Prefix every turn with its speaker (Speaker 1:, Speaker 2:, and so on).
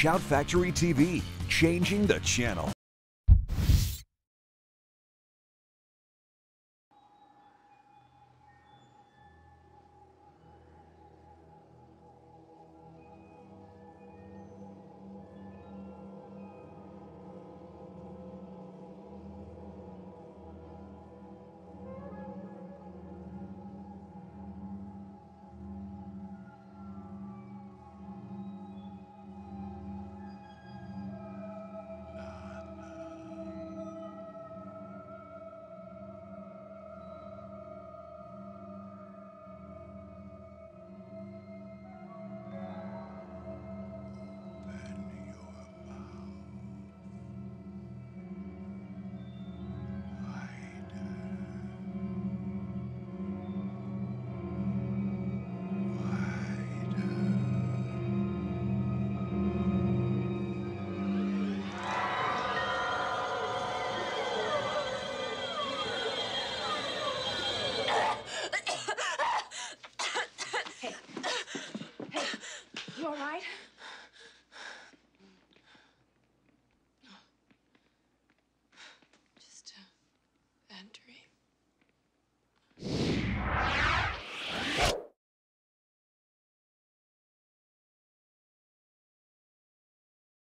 Speaker 1: Shout Factory TV, changing the channel. right?